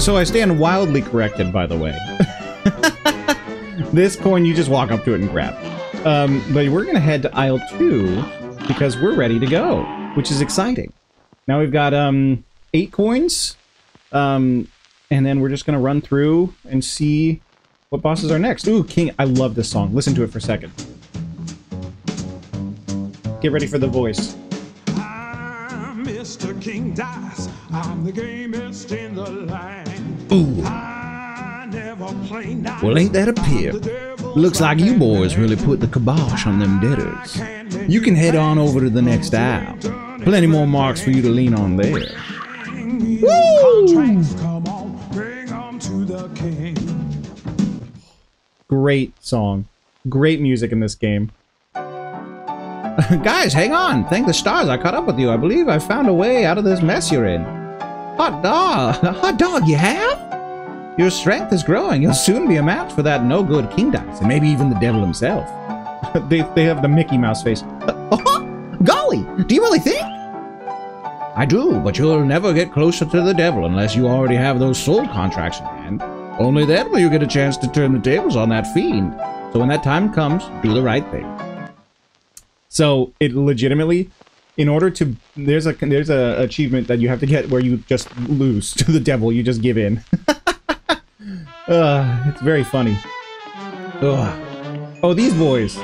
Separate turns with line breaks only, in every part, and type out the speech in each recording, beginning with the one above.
So I stand wildly corrected, by the way. this coin, you just walk up to it and grab. Um, but we're going to head to isle 2 because we're ready to go, which is exciting. Now we've got um, 8 coins, um, and then we're just going to run through and see what bosses are next. Ooh, King, I love this song. Listen to it for a second. Get ready for the voice.
I'm Mr. King Dice. I'm the gamest in the.
Well, ain't that a pip? Looks like you boys really put the kibosh on them debtors. You can head on over to the next isle. Plenty more marks for you to lean on there.
Woo!
Great song. Great music in this game.
Guys, hang on. Thank the stars I caught up with you. I believe I found a way out of this mess you're in. Hot dog. Hot dog, you have? Your strength is growing. You'll soon be a match for that no-good King Dice, and maybe even the devil himself.
they, they have the Mickey Mouse face.
Oh, Golly, do you really think? I do, but you'll never get closer to the devil unless you already have those soul contracts in hand. Only then will you get a chance to turn the tables on that fiend. So when that time comes, do the right thing.
So it legitimately, in order to, there's a there's a achievement that you have to get where you just lose to the devil. You just give in. Uh, it's very funny. Ugh. Oh, these boys.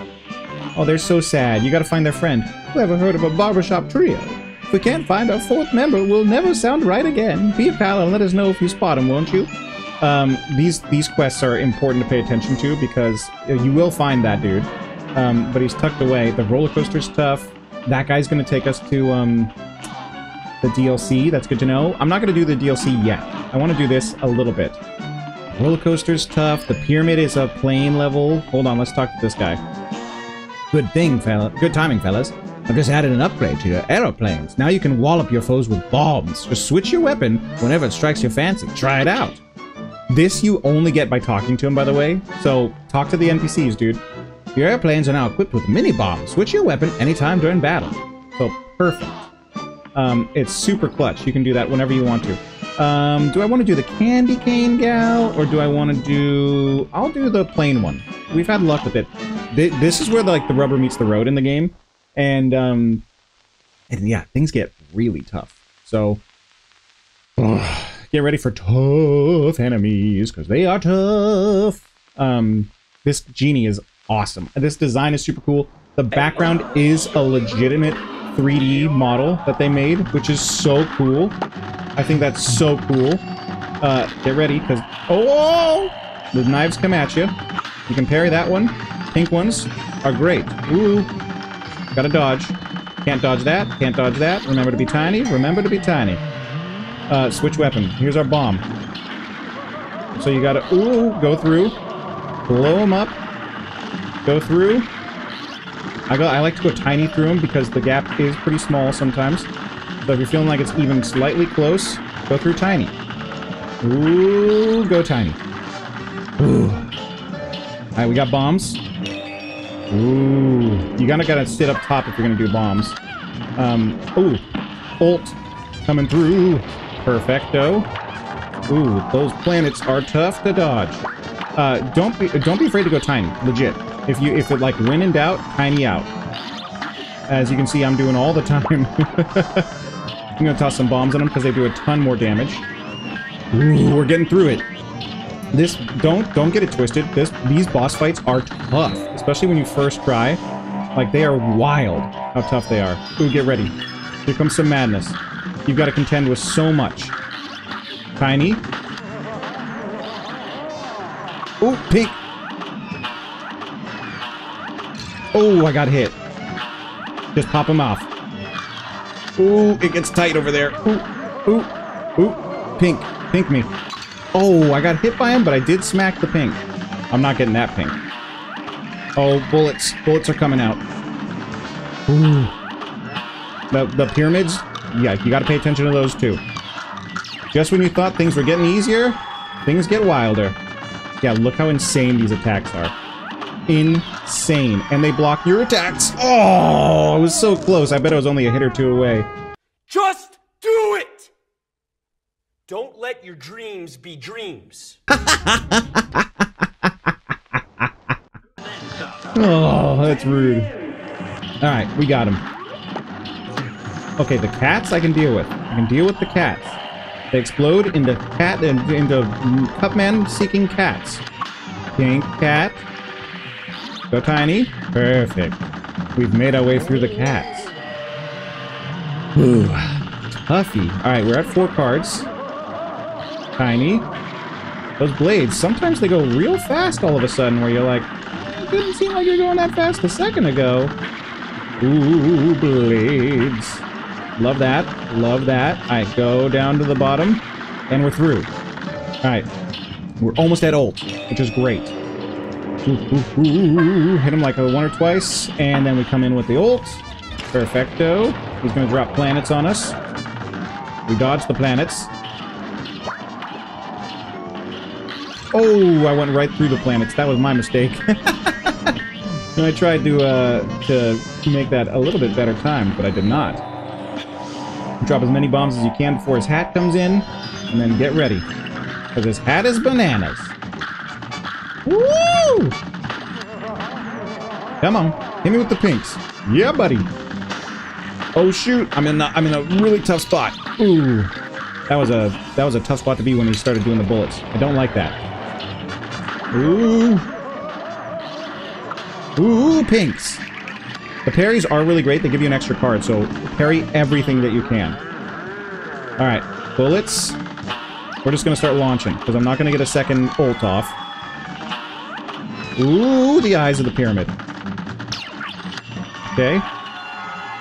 Oh, they're so sad. You gotta find their friend. Who ever heard of a barbershop trio? If we can't find our fourth member, we'll never sound right again. Be a pal and let us know if you spot him, won't you? Um, these these quests are important to pay attention to because uh, you will find that dude. Um, but he's tucked away. The roller coaster's tough. That guy's gonna take us to um, the DLC. That's good to know. I'm not gonna do the DLC yet. I want to do this a little bit. Roller coaster's tough. The pyramid is a plane level. Hold on, let's talk to this guy.
Good thing, fella. Good timing, fellas. I've just added an upgrade to your aeroplanes. Now you can wallop your foes with bombs. Just switch your weapon whenever it strikes your fancy. Try it out.
This you only get by talking to him, by the way. So talk to the NPCs, dude.
Your airplanes are now equipped with mini bombs. Switch your weapon anytime during battle.
So perfect. Um, it's super clutch. You can do that whenever you want to. Um, do I want to do the candy cane gal or do I want to do? I'll do the plane one. We've had luck with it. This is where like the rubber meets the road in the game, and um, and yeah, things get really tough. So get ready for tough enemies because they are tough. Um, this genie is awesome. This design is super cool. The background is a legitimate 3D model that they made, which is so cool. I think that's so cool. Uh, get ready, because... Oh! The knives come at you. You can parry that one. Pink ones are great. Ooh. Gotta dodge. Can't dodge that. Can't dodge that. Remember to be tiny. Remember to be tiny. Uh, switch weapon. Here's our bomb. So you gotta... Ooh, go through. Blow them up. Go through. I go. I like to go tiny through them because the gap is pretty small sometimes. So if you're feeling like it's even slightly close, go through tiny. Ooh, go tiny. Ooh. All right, we got bombs. Ooh, you gotta gotta sit up top if you're gonna do bombs. Um. Ooh, bolt coming through. Perfecto. Ooh, those planets are tough to dodge. Uh, don't be don't be afraid to go tiny. Legit. If you if it like when in doubt, tiny out. As you can see, I'm doing all the time. I'm gonna toss some bombs on them because they do a ton more damage. Ooh, we're getting through it. This don't don't get it twisted. This these boss fights are tough, especially when you first try. Like they are wild how tough they are. Ooh, get ready. Here comes some madness. You've got to contend with so much. Tiny. Ooh, pink. Oh, I got hit. Just pop him off. Ooh, it gets tight over there. Ooh, ooh, ooh. Pink. Pink me. Oh, I got hit by him, but I did smack the pink. I'm not getting that pink. Oh, bullets. Bullets are coming out. Ooh. The, the pyramids? Yeah, you gotta pay attention to those too. Just when you thought things were getting easier, things get wilder. Yeah, look how insane these attacks are. Insane. And they block your attacks. Oh, it was so close. I bet it was only a hit or two away.
Just do it! Don't let your dreams be dreams.
Oh, that's rude. Alright, we got him. Okay, the cats I can deal with. I can deal with the cats. They explode into cat into, into Cupman seeking cats. Pink cat. Go tiny. Perfect. We've made our way through the cats. Ooh. Toughy. Alright, we're at four cards. Tiny. Those blades, sometimes they go real fast all of a sudden where you're like, it didn't seem like you're going that fast a second ago. Ooh, blades. Love that. Love that. Alright, go down to the bottom. And we're through. Alright. We're almost at ult, which is great. Hit him like a one or twice, and then we come in with the ult. Perfecto. He's gonna drop planets on us. We dodge the planets. Oh, I went right through the planets. That was my mistake. and I tried to uh, to make that a little bit better time, but I did not. Drop as many bombs as you can before his hat comes in, and then get ready. Because his hat is bananas. Woo! Come on, hit me with the pinks. Yeah, buddy. Oh shoot, I'm in a, I'm in a really tough spot. Ooh, that was a that was a tough spot to be when he started doing the bullets. I don't like that. Ooh, ooh, pinks. The parries are really great. They give you an extra card, so parry everything that you can. All right, bullets. We're just gonna start launching because I'm not gonna get a second ult off. Ooh, the eyes of the pyramid. Okay.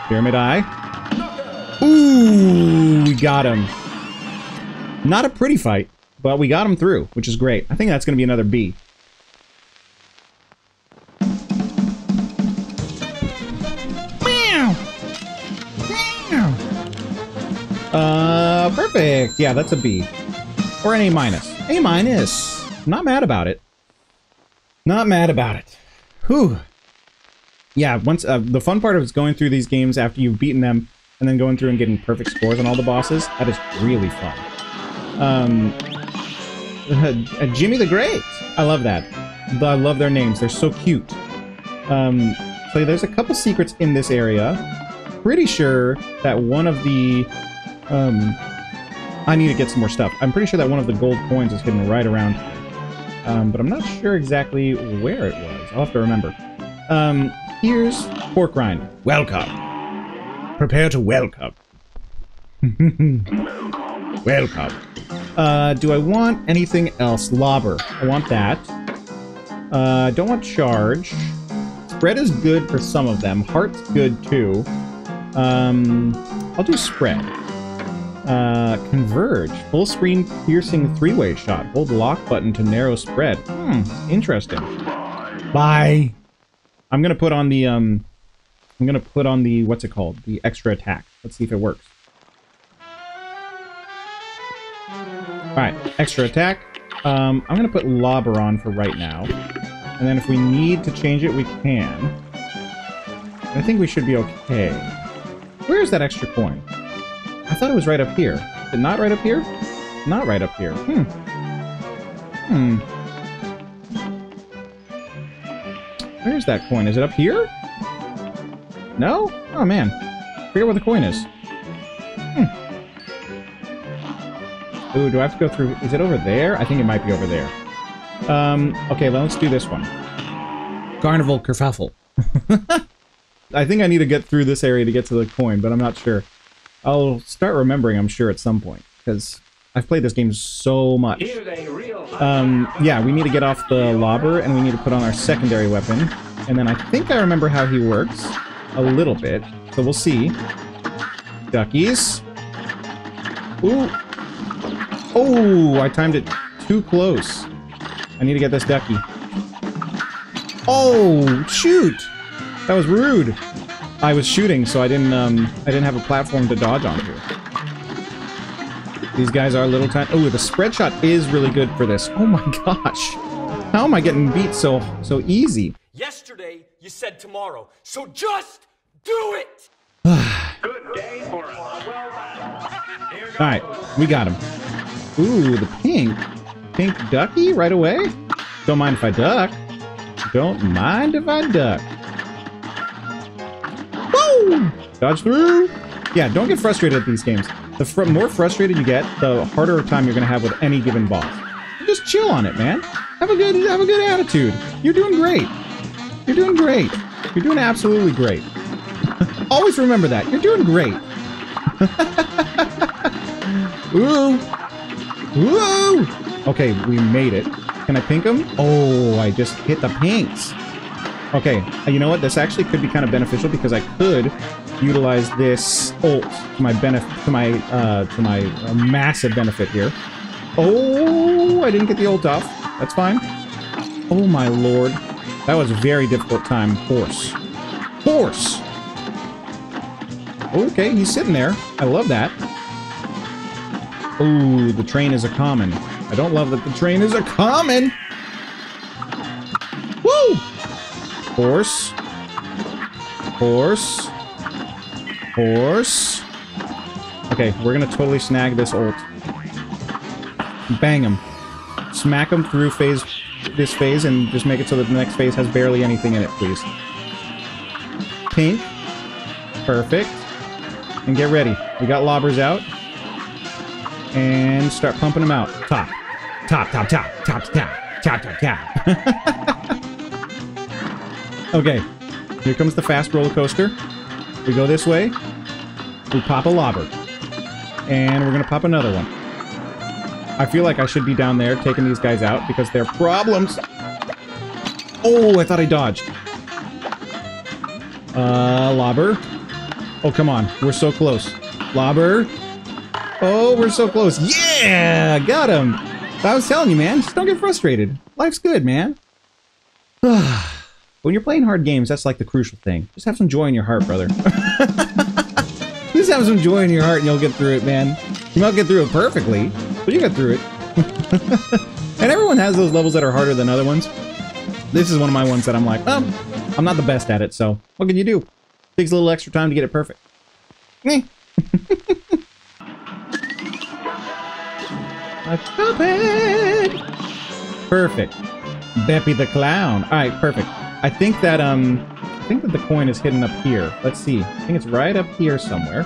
Pyramid eye. Ooh, we got him. Not a pretty fight, but we got him through, which is great. I think that's going to be another B. Meow. Meow. Uh, perfect. Yeah, that's a B. Or an A minus. A minus. Not mad about it. Not mad about it. Whew. Yeah, once uh, the fun part of going through these games after you've beaten them and then going through and getting perfect scores on all the bosses, that is really fun. Um, uh, Djimmi the Great. I love that. I love their names. They're so cute. Um, so there's a couple secrets in this area. Pretty sure that one of the... Um, I need to get some more stuff. I'm pretty sure that one of the gold coins is hidden right around um, but I'm not sure exactly where it was. I'll have to remember. Um, here's Porkrind. Welcome. Prepare to welcome. welcome. Uh, do I want anything else? Lobber. I want that. Uh, don't want charge. Spread is good for some of them. Heart's good too. Um, I'll do spread. Uh, converge. Full screen piercing three-way shot. Hold lock button to narrow spread. Hmm, interesting. Bye. I'm gonna put on the, um, I'm gonna put on the, what's it called? The extra attack. Let's see if it works. Alright, extra attack. Um, I'm gonna put Lobber on for right now. And then if we need to change it, we can. I think we should be okay. Where's that extra coin? I thought it was right up here. Is not right up here? Not right up here. Hmm. Hmm. Where's that coin? Is it up here? No? Oh, man. I forget where the coin is. Hmm. Ooh, do I have to go through... Is it over there? I think it might be over there. Um, okay, well, let's do this one. Carnival Kerfuffle. I think I need to get through this area to get to the coin, but I'm not sure. I'll start remembering, I'm sure, at some point, because I've played this game so much. Um, yeah, we need to get off the lobber, and we need to put on our secondary weapon. And then I think I remember how he works a little bit, so we'll see. Duckies. Ooh. Oh, I timed it too close. I need to get this ducky. Oh, shoot! That was rude. I was shooting, so I didn't um I didn't have a platform to dodge onto. These guys are a little tiny. Oh, the spread shot is really good for this. Oh my gosh. How am I getting beat so so easy?
Yesterday, you said tomorrow, so just do it! Good day.
Alright, we got him. Ooh, the pink. Pink ducky right away? Don't mind if I duck. Don't mind if I duck. Woo! Dodge through. Yeah, don't get frustrated at these games. The fr more frustrated you get, the harder time you're gonna have with any given boss. Just chill on it, man. Have a good, have a good attitude. You're doing great. You're doing great. You're doing absolutely great. Always remember that. You're doing great. Ooh. Woo! Okay, we made it. Can I pink him? Oh, I just hit the pinks. Okay, uh, you know what? This actually could be kind of beneficial because I could utilize this ult to my benefit, to my, uh, to my uh, massive benefit here. Oh, I didn't get the ult off. That's fine. Oh my lord. That was a very difficult time. Horse. Horse! Okay, he's sitting there. I love that. Ooh, the train is a common. I don't love that the train is a common! Woo! Horse. Horse. Horse. Okay, we're gonna totally snag this ult. Bang him. Smack him through phase this phase and just make it so that the next phase has barely anything in it, please. Pink. Perfect. And get ready. We got lobbers out. And start pumping them out. Top. Top, top, top, top, top, top, top, top. okay. Here comes the fast roller coaster. We go this way. We pop a lobber. And we're to pop another one. I feel like I should be down there taking these guys out because they're problems. Oh, I thought I dodged. Uh, lobber. Oh, come on. We're so close. Lobber. Oh, we're so close. Yeah! Got him! I was telling you, man. Just don't get frustrated. Life's good, man. when you're playing hard games, that's like the crucial thing. Just have some joy in your heart, brother. Just have some joy in your heart and you'll get through it, man. You might get through it perfectly, but you get through it. and everyone has those levels that are harder than other ones. This is one of my ones that I'm like, um, I'm not the best at it, so what can you do? Takes a little extra time to get it perfect. Meh. A puppet! Perfect. Beppi the clown. Alright, perfect. I think that, um, think that the coin is hidden up here. Let's see. I think it's right up here somewhere.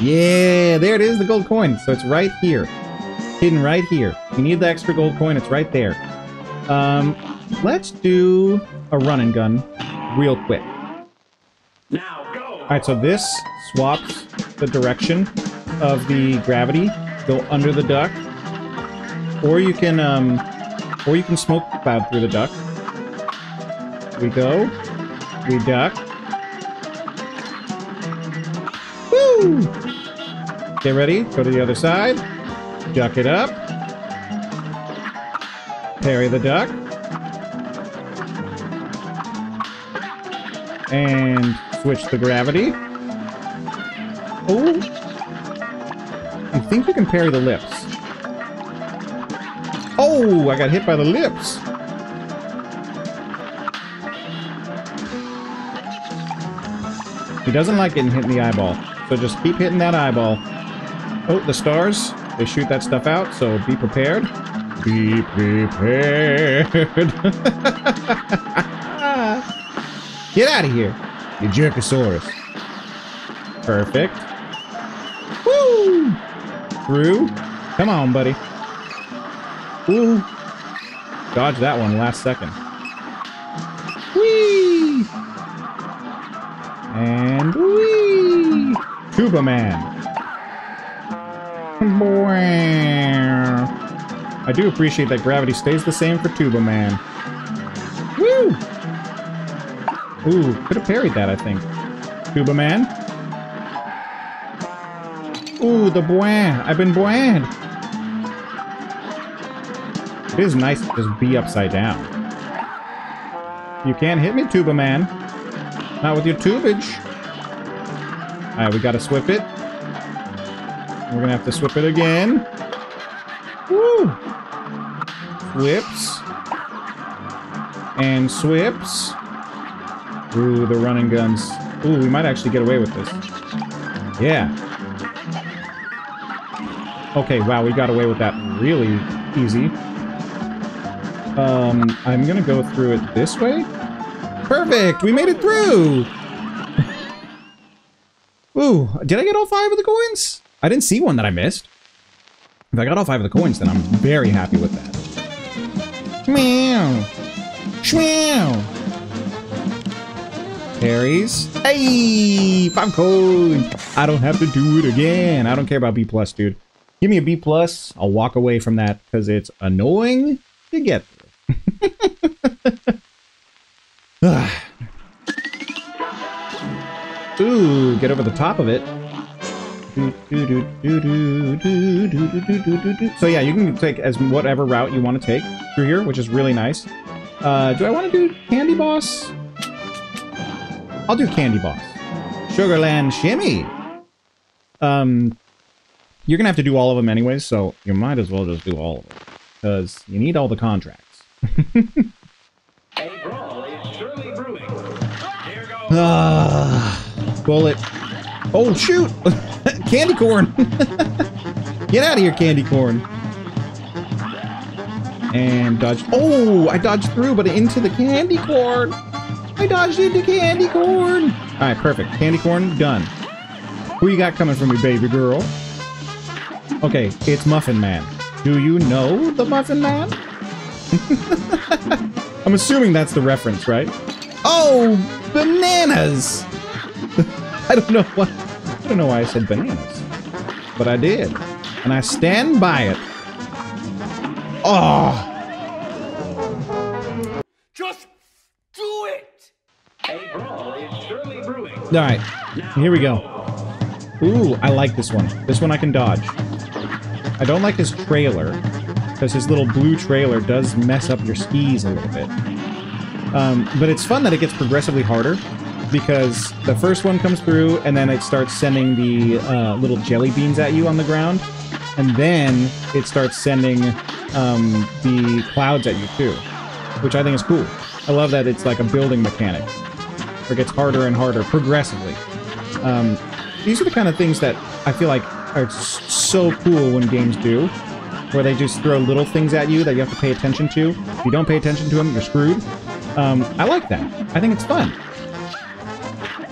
Yeah, there it is, the gold coin. So it's right here. Hidden right here. You need the extra gold coin, it's right there. Um, let's do a run and gun real quick.
Now go!
Alright, so this swaps the direction of the gravity. Go under the duck. Or you can, um, or you can smoke cloud through the duck. We go. We duck. Woo! Get ready. Go to the other side. Duck it up. Parry the duck. And switch the gravity. Oh. I think you can parry the lips. Oh, I got hit by the lips. He doesn't like getting hit in the eyeball. So just keep hitting that eyeball. Oh, the stars. They shoot that stuff out, so be prepared. Be prepared. Get out of here, you Jerkosaurus. Perfect. Woo! Through. Come on, buddy. Ooh. Dodge that one last second. Tuba Man. Bwah. I do appreciate that gravity stays the same for Tuba Man. Woo! Ooh, could have parried that, I think. Tuba Man. Ooh, the bwan. I've been bwanned. It is nice to just be upside down. You can't hit me, Tuba Man. Not with your tubage. Alright, we gotta swip it. We're gonna have to swip it again. Woo! Whips. And swips. Ooh, the running guns. Ooh, we might actually get away with this. Yeah. Okay, wow, we got away with that really easy. Um, I'm gonna go through it this way. Perfect! We made it through! Ooh, did I get all five of the coins? I didn't see one that I missed. If I got all five of the coins, then I'm very happy with that. Meow! Shmeow! Parries. Hey! Five coins! I don't have to do it again. I don't care about B plus, dude. Give me a B plus. I'll walk away from that because it's annoying to get through. Ooh, get over the top of it. So yeah, you can take as whatever route you want to take through here, which is really nice. Uh, do I want to do Candy Boss? I'll do Candy Boss. Sugarland Shimmy. Um, you're gonna have to do all of them anyways, so you might as well just do all of them because you need all the contracts. A brawl is surely brewing. Here Ah, Oh shoot! candy corn. Get out of here, candy corn. And dodge. Oh, I dodged through, but into the candy corn. I dodged into candy corn. All right, perfect. Candy corn done. Who you got coming from me, baby girl? Okay, it's Muffin Man. Do you know the Muffin Man? I'm assuming that's the reference, right? Oh, bananas! I don't know why. I don't know why I said bananas, but I did, and I stand by it. Oh,
Just do it! A brawl is surely brewing.
all right. Here we go. Ooh, I like this one. This one I can dodge. I don't like his trailer because his little blue trailer does mess up your skis a little bit. Um, but it's fun that it gets progressively harder because the first one comes through and then it starts sending the uh, little jelly beans at you on the ground, and then it starts sending um, the clouds at you too, which I think is cool. I love that it's like a building mechanic. It gets harder and harder progressively. Um, these are the kind of things that I feel like are so cool when games do, where they just throw little things at you that you have to pay attention to. If you don't pay attention to them, you're screwed. Um, I like that. I think it's fun.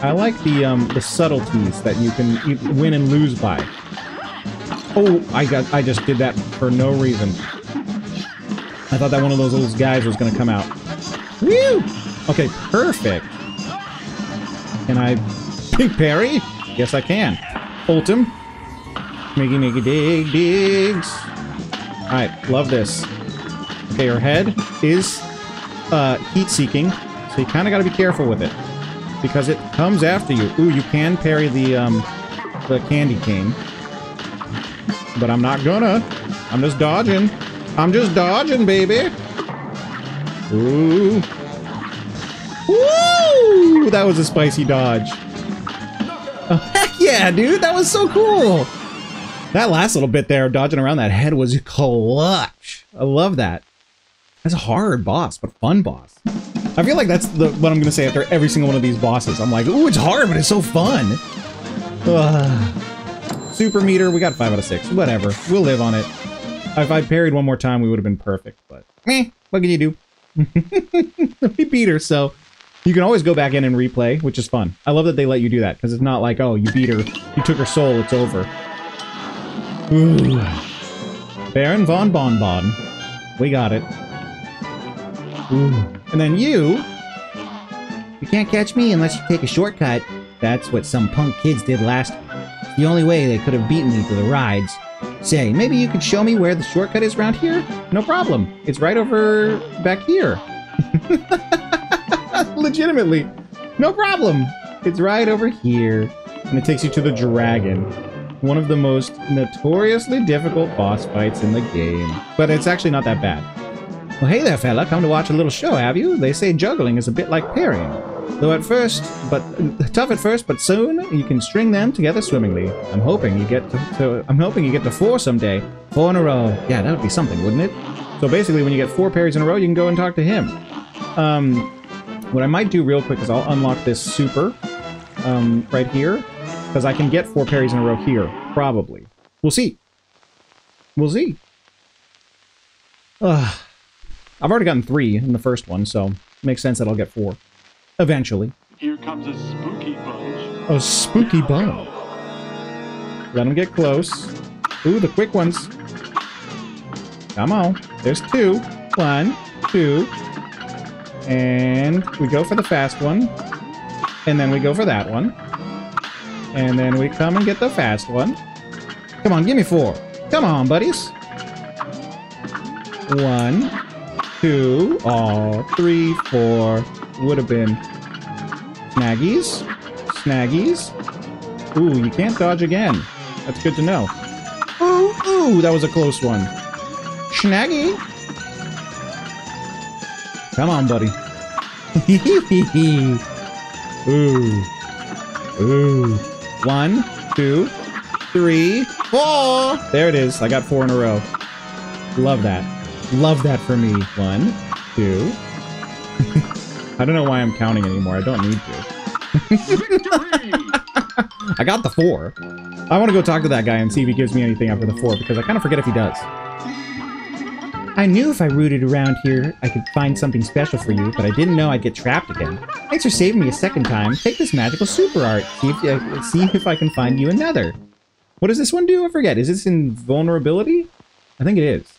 I like the um, the subtleties that you can win and lose by. Oh, I got I just did that for no reason. I thought that one of those little guys was gonna come out. Woo! Okay, perfect. Can I pink parry? Yes, I can. Ult him. Miggy miggy dig digs. Alright, love this. Okay, her head is uh, heat seeking, so you kind of got to be careful with it because it comes after you. Ooh, you can parry the um, the candy cane, but I'm not gonna. I'm just dodging. I'm just dodging, baby. Ooh. Woo! That was a spicy dodge. Oh, heck yeah, dude. That was so cool. That last little bit there, dodging around that head was clutch. I love that. That's a hard boss, but fun boss. I feel like that's the what I'm gonna say after every single one of these bosses. I'm like, ooh, it's hard, but it's so fun. Ugh. Super meter, we got five out of six. Whatever, we'll live on it. If I parried one more time, we would have been perfect. But meh, what can you do? we beat her, so you can always go back in and replay, which is fun. I love that they let you do that because it's not like, oh, you beat her, you took her soul, it's over. Ooh. Baron von Bonbon. We got it. Ooh. And then you... You can't catch me unless you take a shortcut. That's what some punk kids did last. The only way they could have beaten me to the rides. Say, maybe you could show me where the shortcut is around here? No problem. It's right over back here. Legitimately. No problem. It's right over here. And it takes you to the dragon. One of the most notoriously difficult boss fights in the game. But it's actually not that bad. Well, hey there, fella. Come to watch a little show, have you? They say juggling is a bit like parrying. Though at first, but tough at first, but soon you can string them together swimmingly. I'm hoping you get to, to I'm hoping you get to four someday. Four in a row. Yeah, that would be something, wouldn't it? So basically, when you get four parries in a row, you can go and talk to him. Um, what I might do real quick is I'll unlock this super um, right here because I can get four parries in a row here, probably. We'll see. We'll see. Ugh. I've already gotten three in the first one, so it makes sense that I'll get four. Eventually.
Here comes a spooky bunch.
A spooky bum. Let them get close. Ooh, the quick ones. Come on. There's two. One, two. And we go for the fast one. And then we go for that one. And then we come and get the fast one. Come on, give me four. Come on, buddies. One, two, oh, three, four. Would have been snaggies. Snaggies. Ooh, you can't dodge again. That's good to know. Ooh, ooh, that was a close one. Snaggy. Come on, buddy. ooh. Ooh. One, two, three, four. There it is. I got four in a row. Love that. Love that for me. One, two. I don't know why I'm counting anymore. I don't need to. I got the four. I want to go talk to that guy and see if he gives me anything after the four, because I kind of forget if he does. I knew if I rooted around here, I could find something special for you, but I didn't know I'd get trapped again. Thanks for saving me a second time. Take this magical super art. See if, uh, see if I can find you another. What does this one do? I forget. Is this invulnerability? I think it is.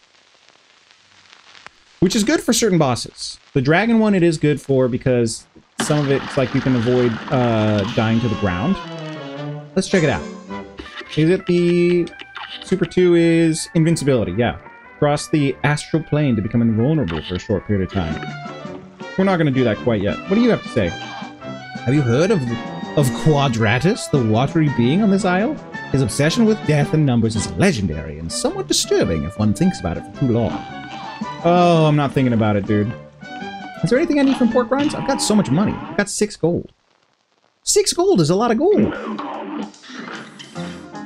Which is good for certain bosses. The dragon one it is good for because some of it's like you can avoid uh, dying to the ground. Let's check it out. Is it the Super 2 is invincibility, yeah. Cross the astral plane to become invulnerable for a short period of time. We're not going to do that quite yet. What do you have to say? Have you heard of of Quadratus, the watery being on this isle? His obsession with death and numbers is legendary and somewhat disturbing if one thinks about it for too long. Oh, I'm not thinking about it, dude. Is there anything I need from Porkrind's? I've got so much money. I've got six gold. Six gold is a lot of gold.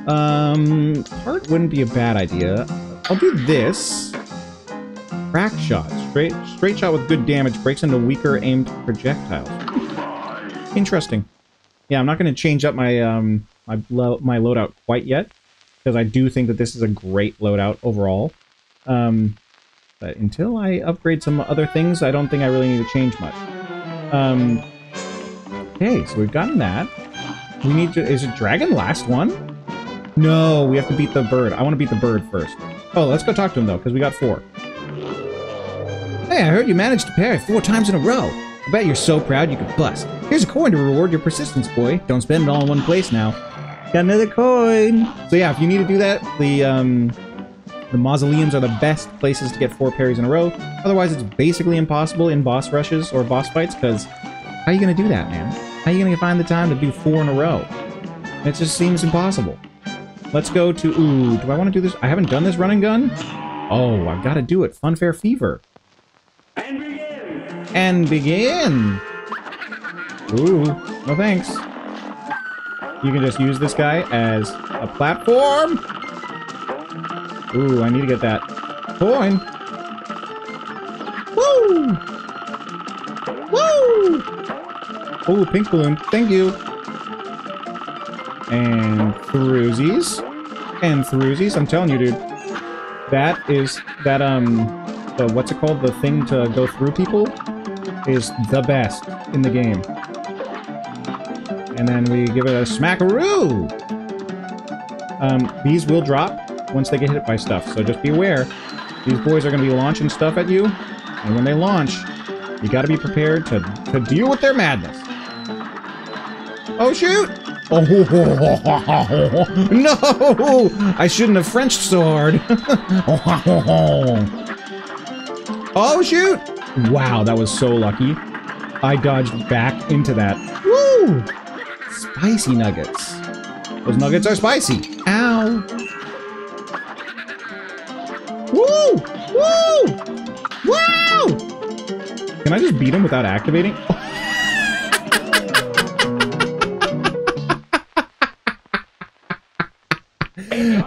Um, heart wouldn't be a bad idea. I'll do this. Crack shot. Straight, straight shot with good damage breaks into weaker aimed projectiles. Interesting. Yeah, I'm not going to change up my um my lo my loadout quite yet because I do think that this is a great loadout overall. Um, but until I upgrade some other things, I don't think I really need to change much. Um, okay, so we've gotten that. We need to... Is it dragon last one? No, we have to beat the bird. I want to beat the bird first. Oh, let's go talk to him, though, because we got four. Hey, I heard you managed to parry four times in a row. I bet you're so proud you could bust. Here's a coin to reward your persistence, boy. Don't spend it all in one place now. Got another coin. So yeah, if you need to do that, the um, the mausoleums are the best places to get four parries in a row. Otherwise, it's basically impossible in boss rushes or boss fights, because how are you going to do that, man? How are you going to find the time to do four in a row? It just seems impossible. Let's go to... Ooh, do I want to do this? I haven't done this running gun. Oh, I've got to do it. Funfair Fever.
And begin!
And begin! Ooh, no thanks. You can just use this guy as a platform. Ooh, I need to get that coin. Woo! Woo! Ooh, pink balloon. Thank you. And throughsies. And throughsies. I'm telling you, dude. That is, that, um, the, what's it called? The thing to go through people is the best in the game. And then we give it a smackaroo! Um, these will drop once they get hit by stuff, so just be aware. These boys are going to be launching stuff at you, and when they launch, you got to be prepared to, to deal with their madness. Oh, shoot! Oh, no! I shouldn't have Frenched so hard. oh, shoot! Wow, that was so lucky. I dodged back into that. Woo! Spicy nuggets. Those nuggets are spicy. Ow! I just beat him without activating?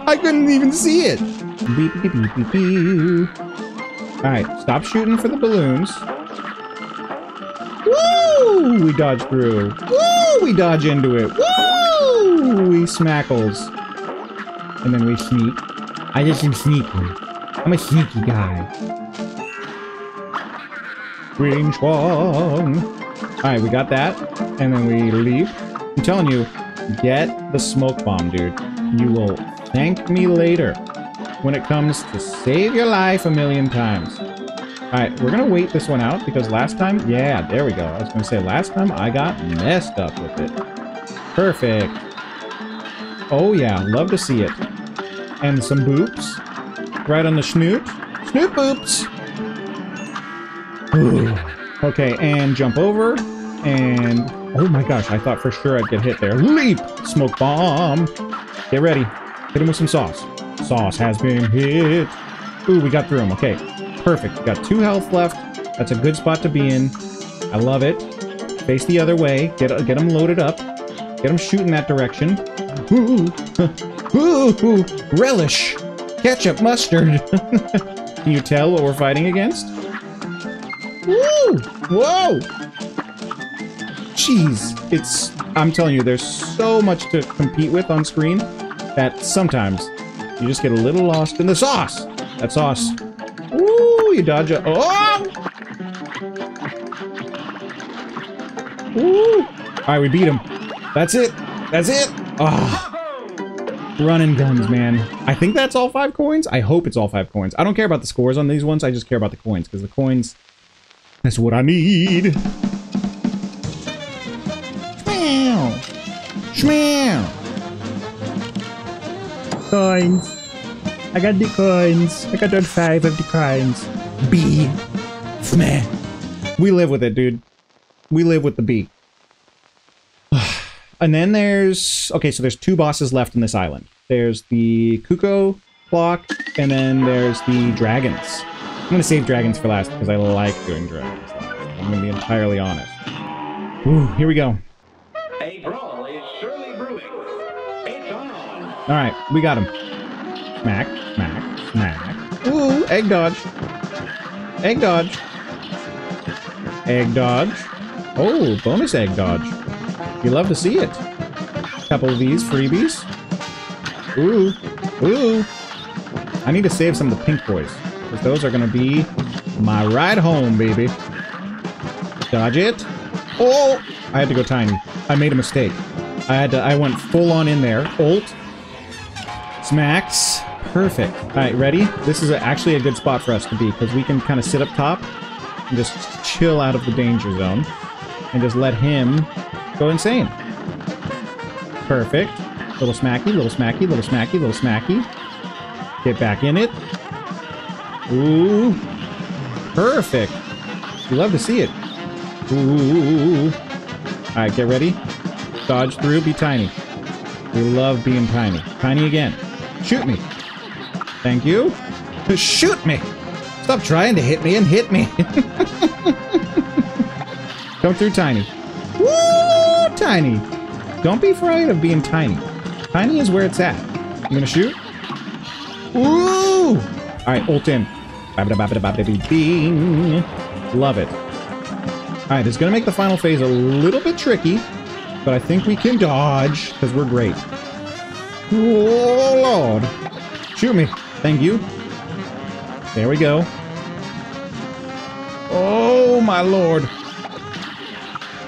I couldn't even see it. Beep, beep, beep, beep, beep. All right, stop shooting for the balloons. Woo! We dodge through. Woo! We dodge into it. Woo! We smackles. And then we sneak. I just am sneaky. I'm a sneaky guy. Green Schwang. Alright, we got that. And then we leave. I'm telling you, get the smoke bomb, dude. You will thank me later when it comes to save your life a million times. Alright, we're gonna wait this one out because last time, yeah, there we go. I was gonna say last time I got messed up with it. Perfect. Oh yeah, love to see it. And some boops. Right on the snoot. Snoot boops! Okay, and jump over. And oh my gosh, I thought for sure I'd get hit there. Leap! Smoke bomb! Get ready. Hit him with some sauce. Sauce has been hit. Ooh, we got through him. Okay, perfect. We got two health left. That's a good spot to be in. I love it. Face the other way. Get get them loaded up. Get them shooting that direction. Ooh, ooh, relish, ketchup, mustard. Can you tell what we're fighting against? Woo! Whoa! Jeez, it's. I'm telling you, there's so much to compete with on screen that sometimes you just get a little lost in the sauce. That sauce. Ooh, you dodge it. Oh! Ooh! Alright, we beat him. That's it. That's it. Ah. Running guns, man. I think that's all five coins. I hope it's all five coins. I don't care about the scores on these ones. I just care about the coins because the coins, that's what I need. Schmeow. Schmeow. Coins. I got the coins. I got all five of the coins. B. Smeh. We live with it, dude. We live with the B. And then there's... Okay, so there's two bosses left in this island. There's the cuckoo clock, and then there's the dragons. I'm going to save dragons for last because I like doing dragons last. I'm going to be entirely honest. Ooh, here we go.
A brawl is surely brewing. It's on.
Alright, we got him. Smack, smack, smack. Ooh, egg dodge. Egg dodge. Egg dodge. Oh, bonus egg dodge. You love to see it. Couple of these freebies. Ooh, ooh. I need to save some of the pink boys. Because those are going to be my ride home, baby. Dodge it. Oh! I had to go tiny. I made a mistake. I had to, I went full on in there. Ult. Smacks. Perfect. Alright, ready? This is actually a good spot for us to be, because we can kind of sit up top and just chill out of the danger zone. And just let him go insane. Perfect. Little smacky, little smacky, little smacky, little smacky. Get back in it. Ooh. Perfect. You love to see it. Ooh. Alright, get ready. Dodge through, be tiny. We love being tiny. Tiny again. Shoot me. Thank you. Shoot me! Stop trying to hit me and hit me. Come through tiny. Woo! Tiny. Don't be afraid of being tiny. Tiny is where it's at. You gonna shoot? Woo! Alright, ult in. Love it. Alright, it's gonna make the final phase a little bit tricky, but I think we can dodge, because we're great. Oh, Lord. Shoot me. Thank you. There we go. Oh, my lord.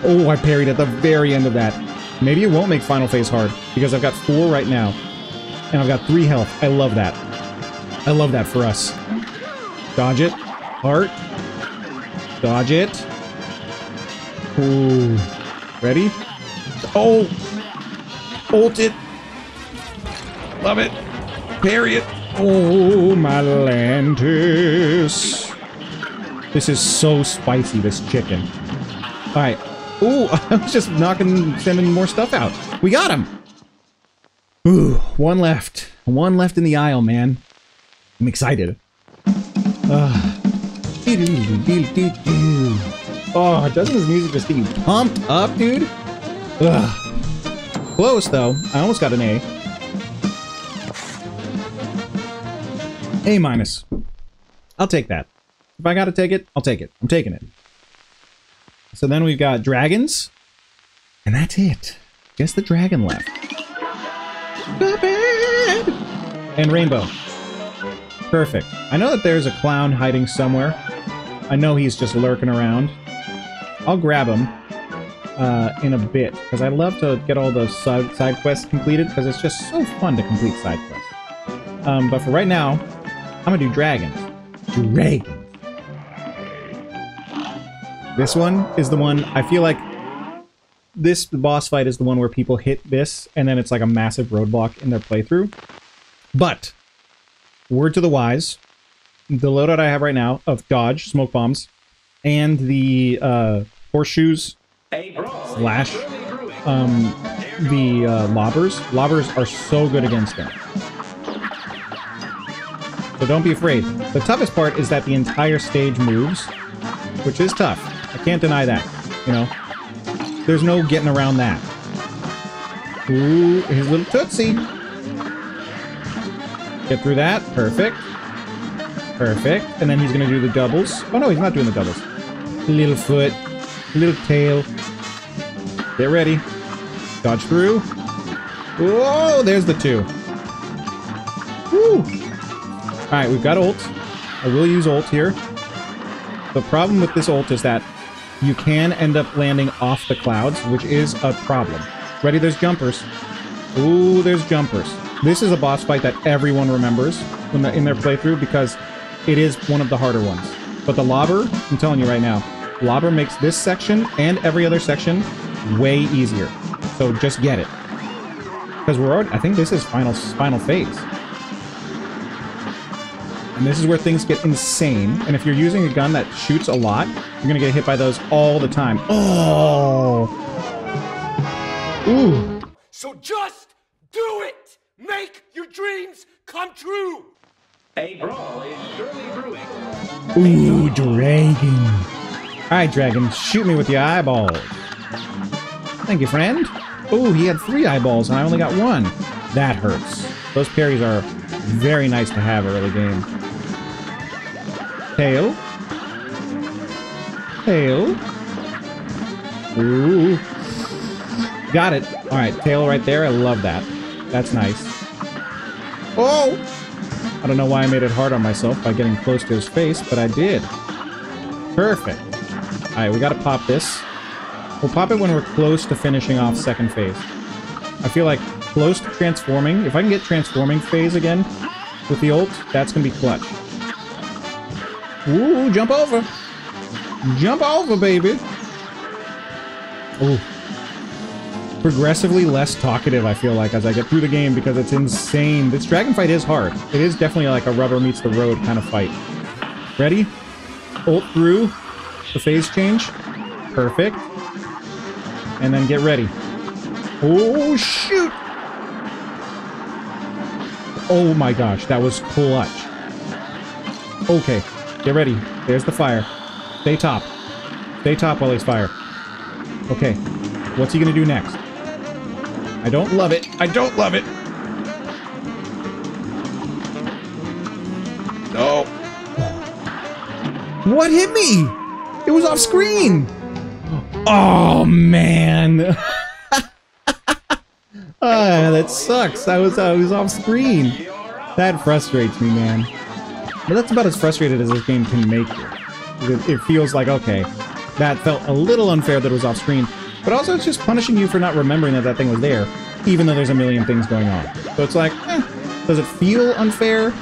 Oh, I parried at the very end of that. Maybe it won't make Final Phase hard, because I've got four right now. And I've got three health. I love that. I love that for us. Dodge it. Heart. Dodge it. Ooh. Ready? Oh! Ult it! Love it! Parry it! Oh, my Lantis! This is so spicy, this chicken. Alright. Ooh, I was just knocking, sending more stuff out. We got him! Ooh, one left. One left in the isle, man. I'm excited. Ah. Oh, doesn't his music just get you pumped up, dude? Ugh. Close, though. I almost got an A. A minus. I'll take that. If I gotta take it, I'll take it. I'm taking it. So then we've got dragons. And that's it. Just the dragon left. And rainbow. Perfect. I know that there's a clown hiding somewhere. I know he's just lurking around. I'll grab him uh, in a bit, because I love to get all those side, side quests completed, because it's just so fun to complete side quests. Um, but for right now, I'm gonna do dragons. Dragons. This one is the one, I feel like this boss fight is the one where people hit this, and then it's like a massive roadblock in their playthrough. But, word to the wise, the loadout I have right now of dodge, smoke bombs, and the uh, horseshoes slash um, the uh, lobbers. Lobbers are so good against them. So don't be afraid. The toughest part is that the entire stage moves, which is tough. I can't deny that. You know, there's no getting around that. Ooh, his little tootsie. Get through that. Perfect. Perfect. And then he's gonna do the doubles. Oh no, he's not doing the doubles. Little foot, little tail. Get ready. Dodge through. Whoa, there's the two. Woo! Alright, we've got ult. I will use ult here. The problem with this ult is that you can end up landing off the clouds, which is a problem. Ready? There's jumpers. Ooh, there's jumpers. This is a boss fight that everyone remembers in, in their playthrough because it is one of the harder ones. But the lobber, I'm telling you right now, lobber makes this section and every other section way easier. So just get it. Because we're already, I think this is final final phase. And this is where things get insane. And if you're using a gun that shoots a lot, you're gonna get hit by those all the time. Oh! Ooh!
So just do it! Make your dreams come true!
A brawl is surely brewing.
Ooh, dragon. Alright, dragon, shoot me with the eyeballs. Thank you, friend. Ooh, he had three eyeballs and I only got one. That hurts. Those parries are very nice to have early game. Tail. Tail. Ooh. Got it. Alright, tail right there. I love that. That's nice. Oh! I don't know why I made it hard on myself by getting close to his face, but I did. Perfect. Alright, we gotta pop this. We'll pop it when we're close to finishing off second phase. I feel like close to transforming, if I can get transforming phase again with the ult, that's gonna be clutch. Ooh, jump over! Jump over, baby! Ooh. Progressively less talkative, I feel like, as I get through the game because it's insane. This dragon fight is hard. It is definitely like a rubber meets the road kind of fight. Ready? Ult through the phase change. Perfect. And then get ready. Oh, shoot! Oh my gosh, that was clutch. Okay, get ready. There's the fire. Stay top. Stay top while he's fire. Okay, what's he gonna do next? I don't love it. I don't love it. No. What hit me? It was off screen. Oh man. ah, that sucks. I was I was off screen. That frustrates me, man. But that's about as frustrated as this game can make you. It, it feels like okay, that felt a little unfair that it was off screen, but also it's just punishing you for not remembering that that thing was there, even though there's a million things going on. So it's like, eh, does it feel unfair?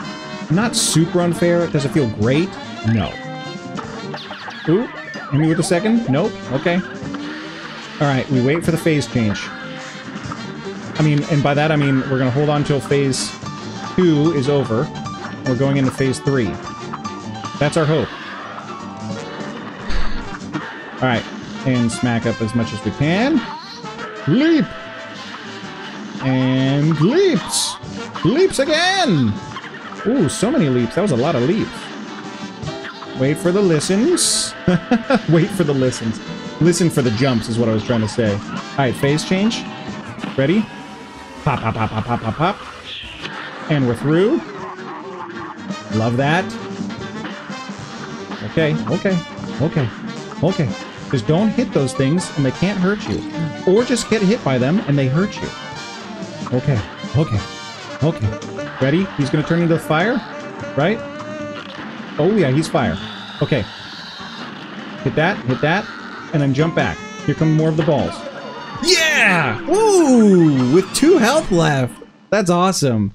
Not super unfair. Does it feel great? No. Ooh, hit me with a second? Nope. Okay. Alright, we wait for the phase change. I mean, and by that I mean we're gonna hold on till phase two is over. We're going into phase three. That's our hope. Alright, and smack up as much as we can. Leap! And leaps! Leaps again! Ooh, so many leaps. That was a lot of leaps. Wait for the listens. Wait for the listens. Listen for the jumps is what I was trying to say. Alright, phase change. Ready? Pop, pop, pop, pop, pop, pop, pop. And we're through. Love that. Okay, okay, okay, okay. Just don't hit those things and they can't hurt you. Or just get hit by them and they hurt you. Okay, okay, okay. Ready? He's gonna turn into fire. right? Oh yeah, he's fire. Okay. Hit that, hit that, and then jump back. Here come more of the balls. Yeah! Ooh, with two health left. That's awesome.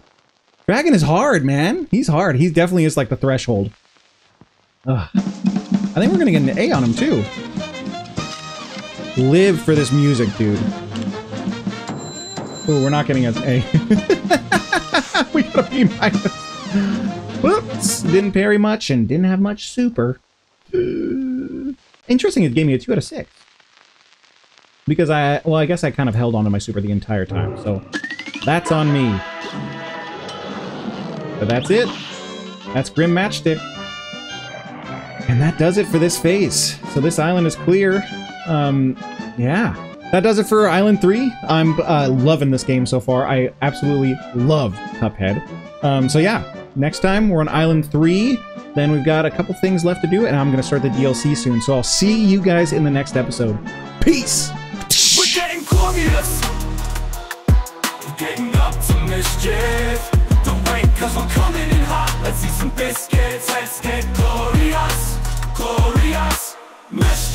Dragon is hard, man. He's hard. He definitely is like the threshold. Ugh. I think we're gonna get an A on him too. Live for this music, dude. Oh, we're not getting an A. we got a B minus. Whoops! Didn't parry much and didn't have much super. Interesting, it gave me a 2 out of 6. Because I, well, I guess I kind of held on to my super the entire time, so that's on me. But that's it. That's Grim Matchstick. And that does it for this phase. So this island is clear. Um, yeah. That does it for Island 3. I'm uh, loving this game so far. I absolutely love Cuphead. Um, so yeah, next time we're on Island 3. Then we've got a couple things left to do, and I'm going to start the DLC soon. So I'll see you guys in the next episode. Peace!
We're getting glorious. We're getting up to mischief. Don't wait, cause we're coming in hot. Let's eat some biscuits. Let's get glorious. Glorious. Mischief.